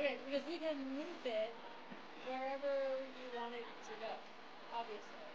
Okay, because you can move it wherever you want it to go, obviously.